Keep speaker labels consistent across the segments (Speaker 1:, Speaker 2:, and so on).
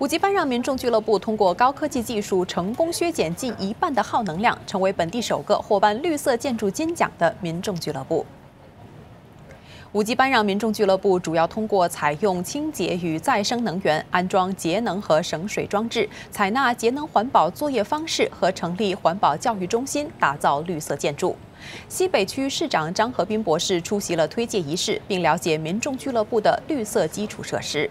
Speaker 1: 五级班让民众俱乐部通过高科技技术，成功削减近一半的耗能量，成为本地首个获颁绿色建筑金奖的民众俱乐部。五级班让民众俱乐部主要通过采用清洁与再生能源、安装节能和省水装置、采纳节能环保作业方式和成立环保教育中心，打造绿色建筑。西北区市长张和斌博士出席了推介仪式，并了解民众俱乐部的绿色基础设施。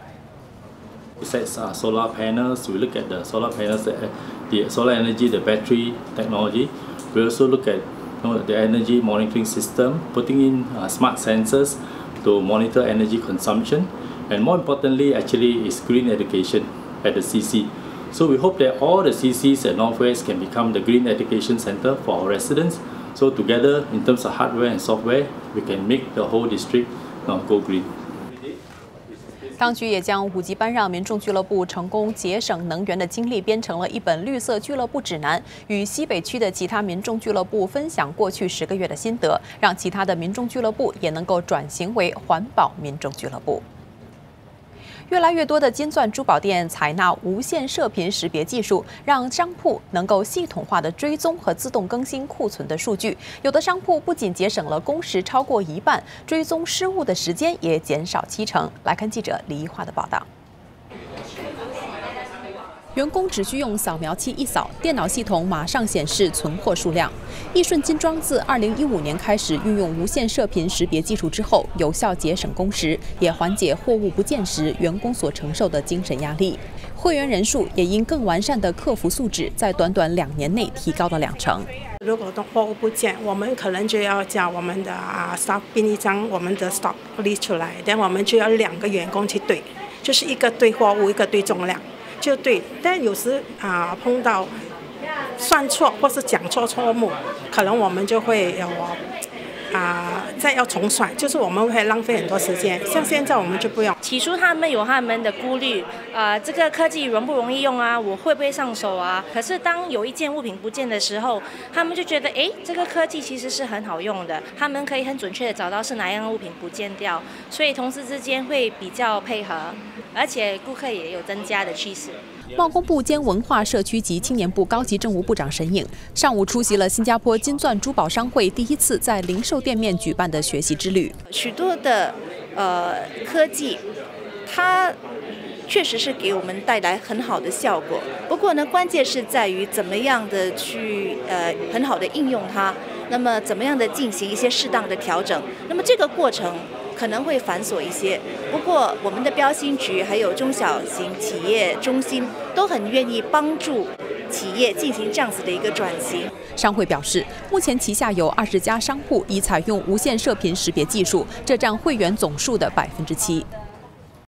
Speaker 2: Besides uh, solar panels, we look at the solar panels, the, the solar energy, the battery technology. We also look at you know, the energy monitoring system, putting in uh, smart sensors to monitor energy consumption. And more importantly, actually, is green education at the CC. So we hope that all the CCs at Northwest can become the green education center for our residents. So together, in terms of hardware and software, we can make the whole district uh, go green.
Speaker 1: 当局也将五级班让民众俱乐部成功节省能源的经历编成了一本绿色俱乐部指南，与西北区的其他民众俱乐部分享过去十个月的心得，让其他的民众俱乐部也能够转型为环保民众俱乐部。越来越多的金钻珠宝店采纳无线射频识别技术，让商铺能够系统化的追踪和自动更新库存的数据。有的商铺不仅节省了工时超过一半，追踪失误的时间也减少七成。来看记者李一华的报道。员工只需用扫描器一扫，电脑系统马上显示存货数量。易顺金装自2015年开始运用无线射频识别技术之后，有效节省工时，也缓解货物不见时员工所承受的精神压力。会员人数也因更完善的客服素质，在短短两年内提高了两成。
Speaker 3: 如果的货物不见，我们可能就要叫我们的啊 staff 编一张我们的 stock list 出来，但我们就要两个员工去对，就是一个对货物，一个对重量。就对，但有时啊碰到算错或是讲错错误，可能我们就会有啊再要重算，就是我们会浪费很多时间。像现在我们就不用。
Speaker 4: 起初他们有他们的顾虑，啊这个科技容不容易用啊，我会不会上手啊？可是当有一件物品不见的时候，他们就觉得哎这个科技其实是很好用的，他们可以很准确的找到是哪样物品不见掉，所以同事之间会比较配合。而且顾客也有增加的趋势。
Speaker 1: 贸工部兼文化社区及青年部高级政务部长沈颖上午出席了新加坡金钻珠宝商会第一次在零售店面举办的学习之旅。
Speaker 5: 许多的呃科技，它确实是给我们带来很好的效果。不过呢，关键是在于怎么样的去呃很好的应用它，那么怎么样的进行一些适当的调整。那么这个过程。可能会繁琐一些，不过我们的标新局还有中小型企业中心都很愿意帮助企业进行这样子的一个转型。
Speaker 1: 商会表示，目前旗下有二十家商户已采用无线射频识别技术，这占会员总数的百分之七。